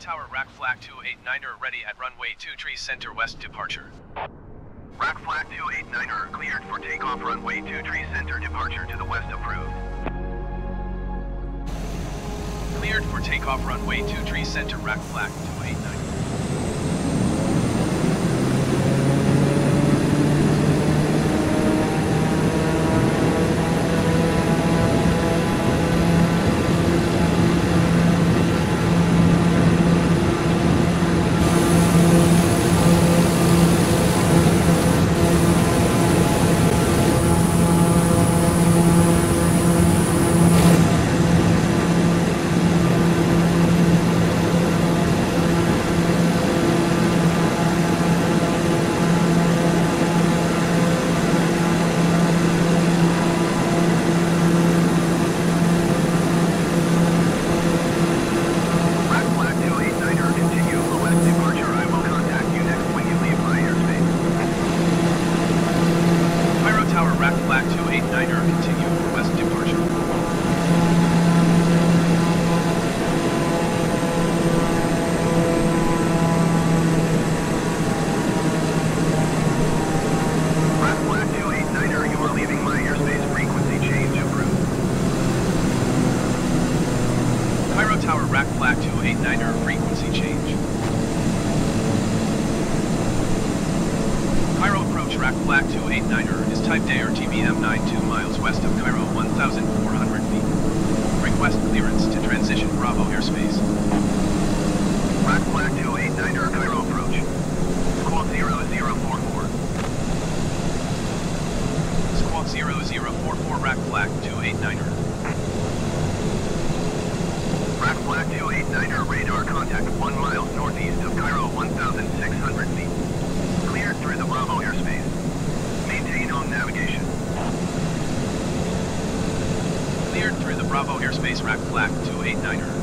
Tower, Rack Flag 289er ready at runway 23 center west departure. Rack Flag 289er cleared for takeoff runway 23 center departure to the west approved. Cleared for takeoff runway 23 center Rack Flag 289. Rack Flag 289er continue for west departure. I will contact you next when you leave my airspace. Cairo Tower, Rack Flag 289er continue for west departure. Rack Flag 289er, you are leaving my airspace. Frequency change approved. Cairo Tower, Rack Flag 289er frequency change. Cairo approach Rack Flag 289er is type Daher TBM 92 miles west of Cairo 1,400 feet. Request clearance to transition Bravo airspace. Rack Flag 289er, Cairo approach. Squawk 0044. Squawk 0044 Rack Flag 289er. Rack Flag 289er radar contact 1 miles northeast of Cairo 1,600 feet. Cleared through the Bravo airspace. Maintain on navigation. Cleared through the Bravo airspace Rack Flag 289er.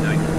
Black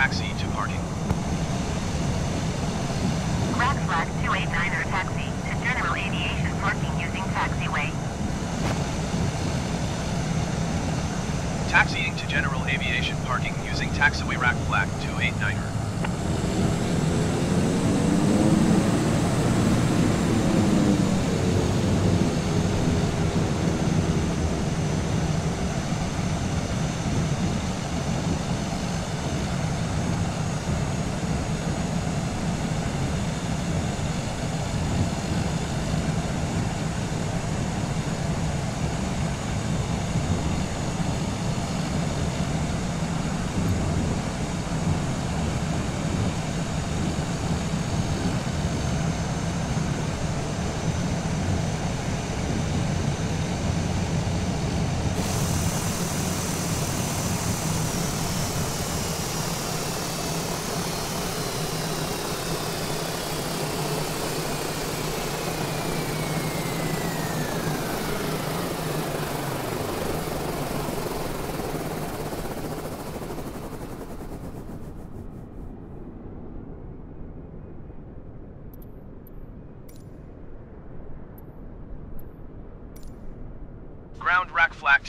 taxi to parking.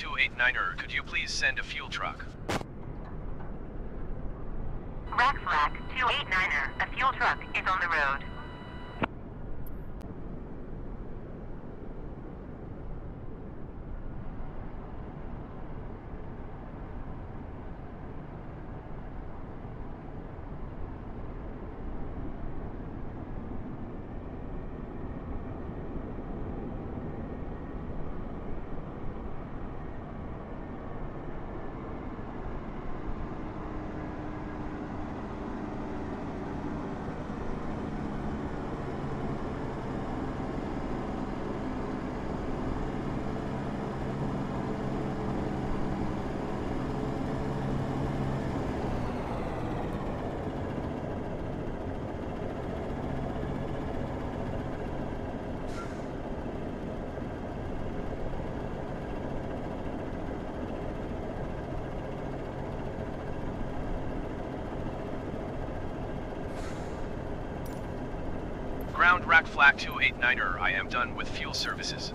289er, could you please send a fuel truck? Black 289er, I am done with fuel services.